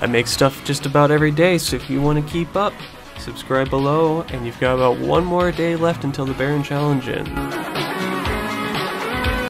I make stuff just about every day, so if you want to keep up, subscribe below, and you've got about one more day left until the Baron Challenge ends.